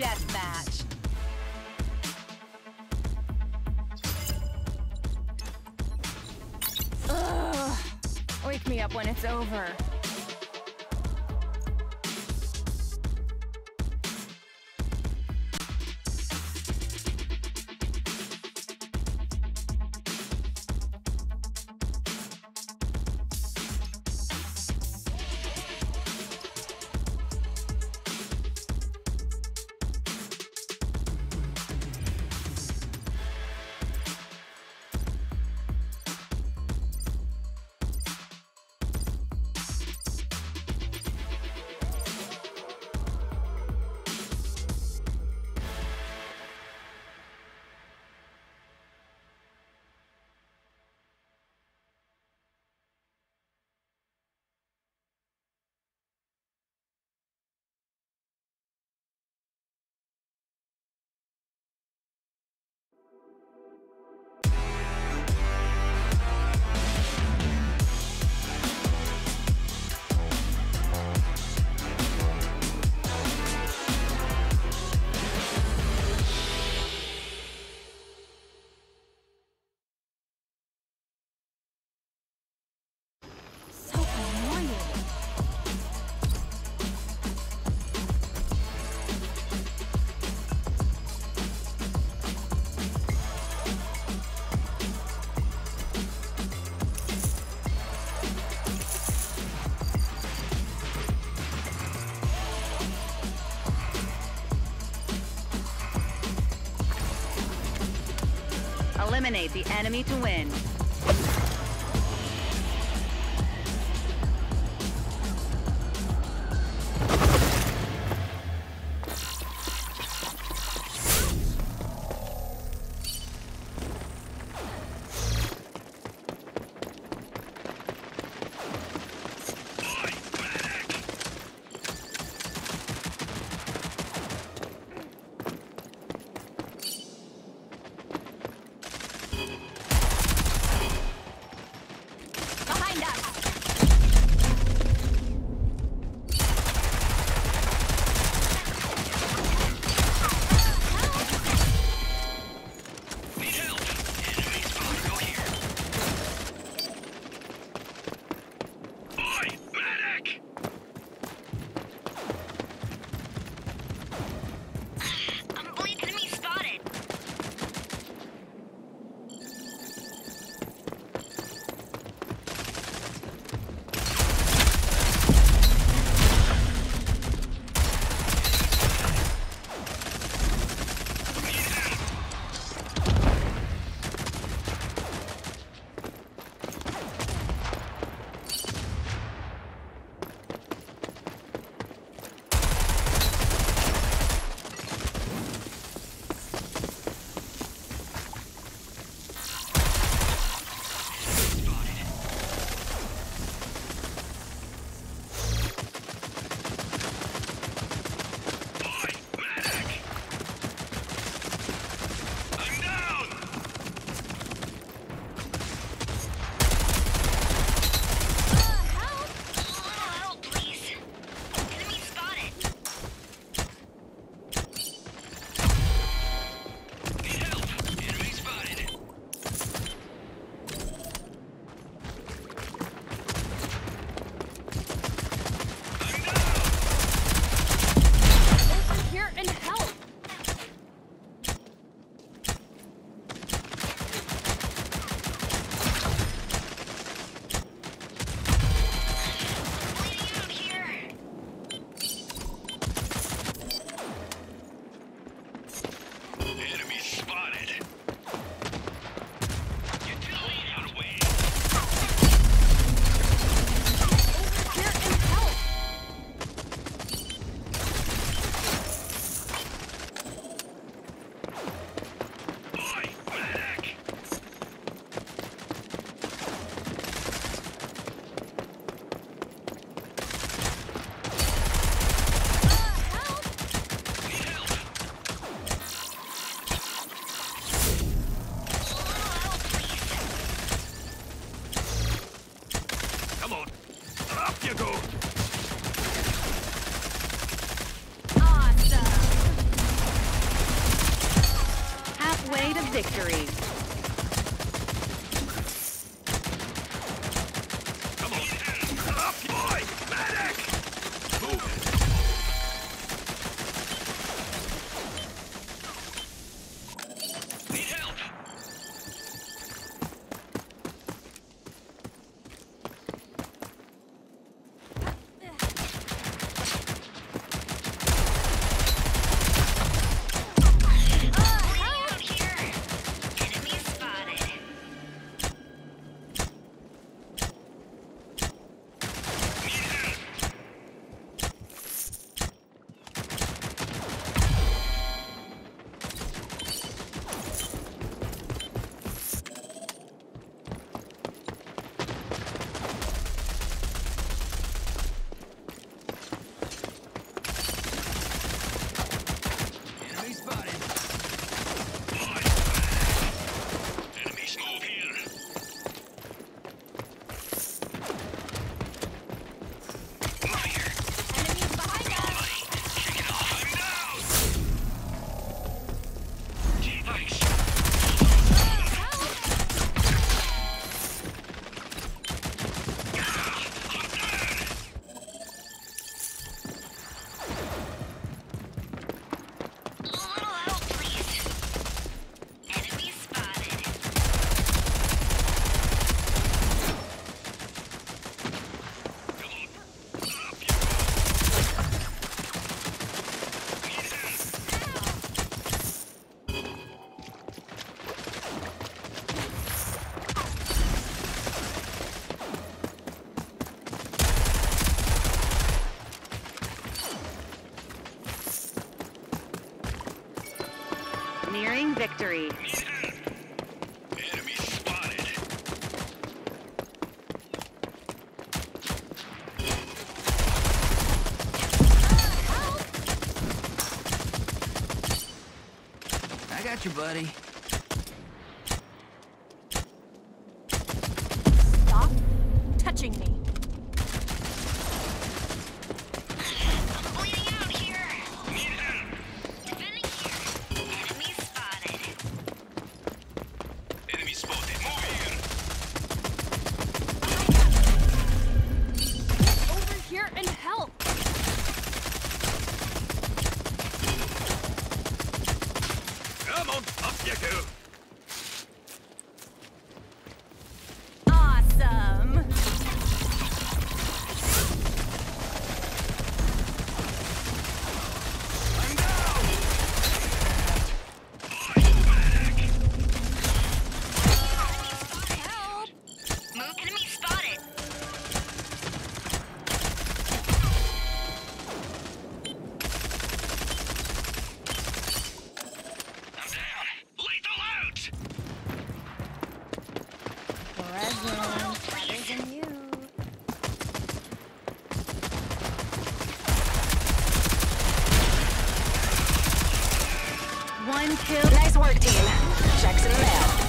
Deathmatch. Ugh. Wake me up when it's over. Eliminate the enemy to win. victory. I got you, buddy. Enemy spotted. I'm down. Than you. One kill. Nice work, team. Checks in the mail.